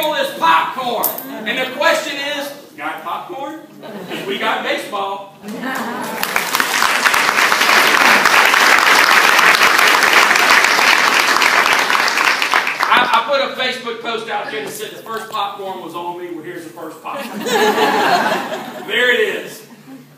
is popcorn. And the question is, got popcorn? We got baseball. I, I, put a Facebook post out there that said the first popcorn was on me. Well, here's the first popcorn. there it is.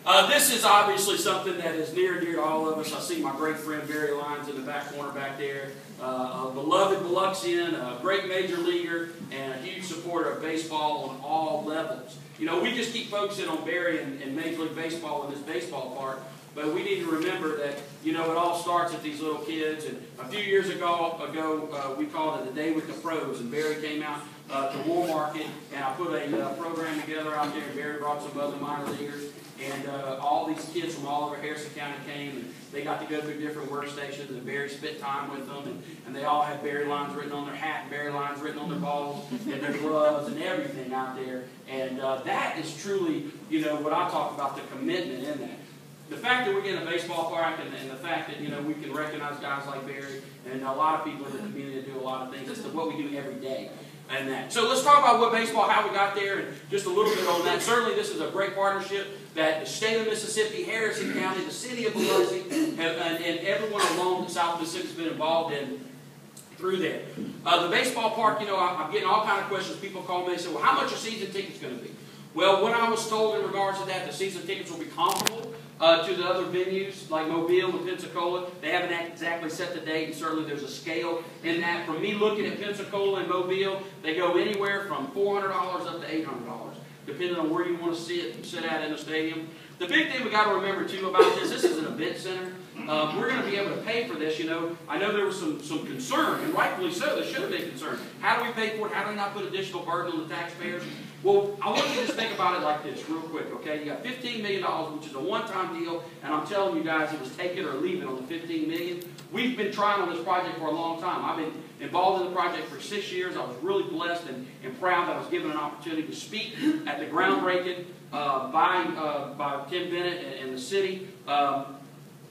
Uh, this is obviously something that is near and dear to all of us. I see my great friend Barry Lyons in the back corner back there. Uh, a beloved Biloxian, a great major leaguer, and a huge supporter of baseball on all levels. You know, we just keep focusing on Barry and, and Major League Baseball and this baseball part. But we need to remember that, you know, it all starts at these little kids. And a few years ago, ago uh, we called it the Day with the Pros. And Barry came out uh, to Woolmarket, and I put a uh, program together out there. And Barry brought some other minor leaguers. And uh, all these kids from all over Harrison County came, and they got to go through different workstations, and Barry spent time with them, and, and they all had Barry Lyons written on their hat, and Barry Lyons written on their balls, and their gloves, and everything out there. And uh, that is truly, you know, what I talk about, the commitment in that the fact that we're getting a baseball park and, and, the fact that you know we can recognize guys like Barry and a lot of people in the community do a lot of things. It's what we do every day. And that. So let's talk about what baseball, how we got there, and just a little bit on that. Certainly, this is a great partnership that the state of Mississippi, Harrison County, the city of Biloxi, and, and, and everyone along the South Mississippi has been involved in through there. Uh, the baseball park, you know, I'm, getting all kind of questions. People call me and say, well, how much are season tickets going to be? Well, what I was told in regards to that, the season tickets will be comparable uh, to the other venues like Mobile and Pensacola. They haven't exactly set the date, and certainly there's a scale in that. From me looking at Pensacola and Mobile, they go anywhere from $400 up to $800, depending on where you want to sit, sit at in the stadium. The big thing we got to remember too about this, this is an event center. Um, we're going to be able to pay for this. You know, I know there was some, some concern, and rightfully so, there should have been concern. How do we pay for it? How do we not put additional burden on the taxpayers? Well, I want you to just think about it like this real quick, okay? You got $15 million, which is a one-time deal, and I'm telling you guys it was take it or leave it on the 15 million. We've been trying on this project for a long time. I've been involved in the project for six years. I was really blessed and, and proud that I was given an opportunity to speak at the groundbreaking uh, by, uh, by Tim Bennett and, and the city. Um,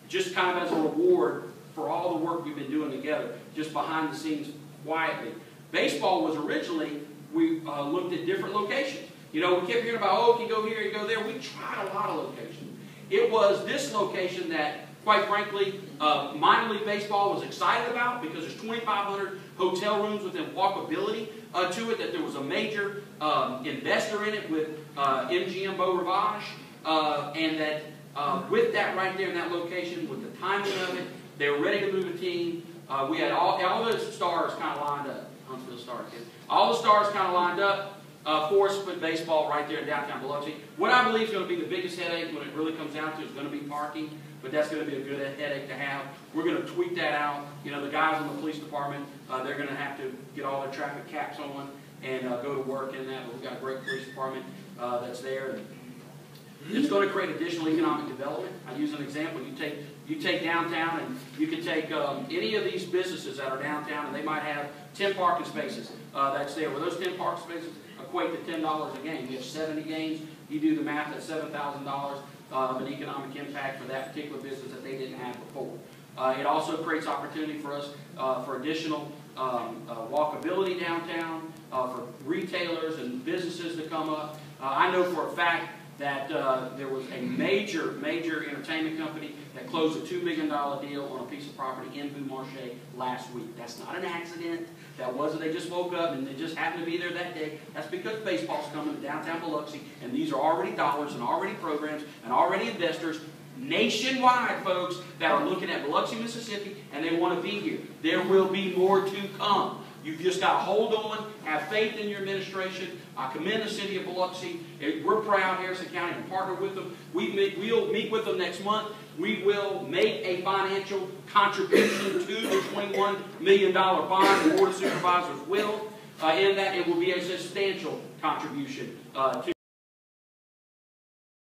just kind of as a reward for all the work we've been doing together, just behind the scenes quietly. Baseball was originally, we uh, looked at different locations. You know, we kept hearing about, oh, you go here, you go there. We tried a lot of locations. It was this location that, quite frankly, uh, minor league baseball was excited about because there's 2,500 hotel rooms within walkability uh, to it, that there was a major um, investor in it with uh, MGM Beau Rivage, uh, and that uh, with that right there in that location, with the timing of it, they were ready to move a team. Uh, we had all, all the stars kind of lined up. Huntsville Stars. All the stars kind of lined up uh, for us put baseball right there in downtown Biloxi. What I believe is going to be the biggest headache when it really comes down to is going to be parking, but that's going to be a good headache to have. We're going to tweak that out. You know, the guys in the police department, uh, they're going to have to get all their traffic caps on and uh, go to work in that. But we've got a great police department uh, that's there. And, it's going to create additional economic development. I use an example. You take you take downtown, and you can take um, any of these businesses that are downtown, and they might have 10 parking spaces uh, that's there. Well, those 10 parking spaces equate to $10 a game. You have 70 games. You do the math. That's $7,000 uh, of an economic impact for that particular business that they didn't have before. Uh, it also creates opportunity for us uh, for additional um, uh, walkability downtown, uh, for retailers and businesses to come up. I know for a fact that uh, there was a major, major entertainment company that closed a $2 million deal on a piece of property in Beaumarchais last week. That's not an accident. That wasn't, they just woke up and they just happened to be there that day. That's because baseball's coming to downtown Biloxi, and these are already dollars and already programs and already investors nationwide, folks, that are looking at Biloxi, Mississippi, and they want to be here. There will be more to come. You've just got to hold on, have faith in your administration. I commend the city of Biloxi. We're proud, Harrison County, to partner with them. We meet, we'll meet with them next month. We will make a financial contribution to the $21 million bond. The Board of Supervisors will. Uh, in that, it will be a substantial contribution uh, to